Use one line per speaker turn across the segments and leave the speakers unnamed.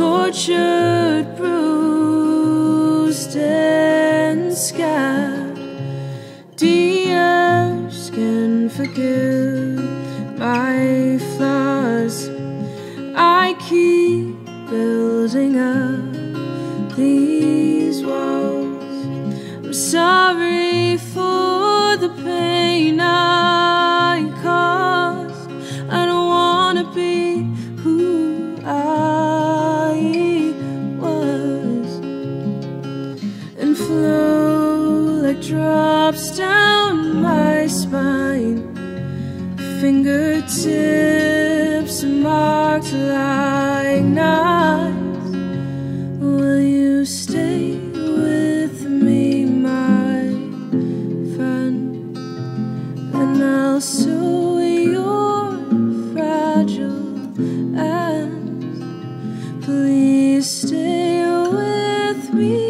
tortured, bruised, and scarred. Dear skin, forgive my flaws. I keep building up these walls. I'm sorry for the pain Fingertips marked like knives. Will you stay with me, my friend? And I'll sew your fragile ends. Please stay with me,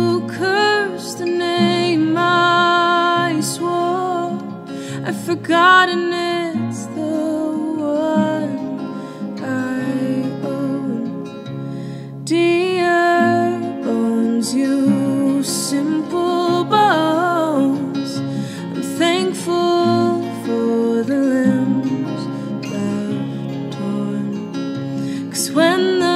forgotten it's the one I own. Dear bones, you simple bones, I'm thankful for the limbs left torn. Cause when the